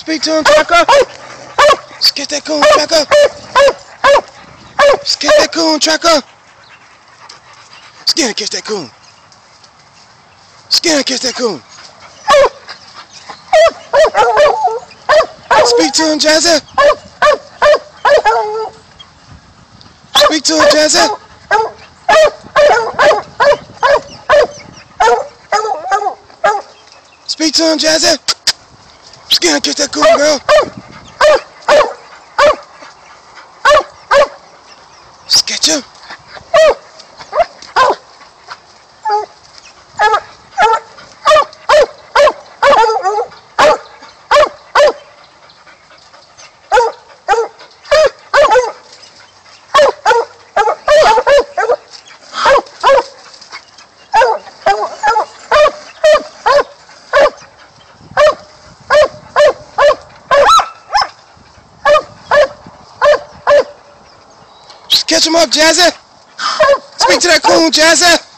Speak to him, Tracker. Let's get that coon, Tracker. Let's get that coon, Tracker. Skin and catch that coon. Skin and catch that coon. Speak to him, Jazzy. Speak to him, Jazzy. Speak to him, Jazzy. And catch that coon, girl. Sketch him. Catch him up, Jazzy. Speak to that coon, Jazzy.